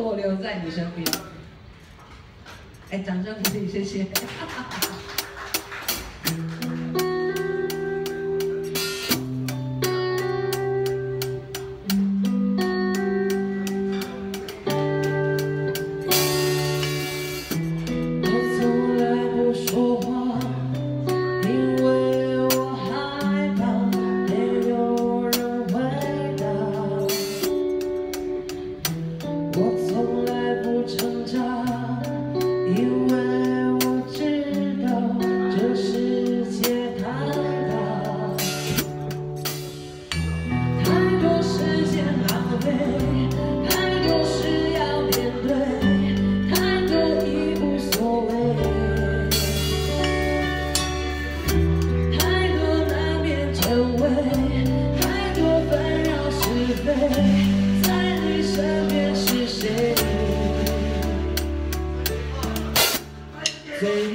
我留在你身边。哎，掌声鼓励，谢谢。会在你身边是谁？最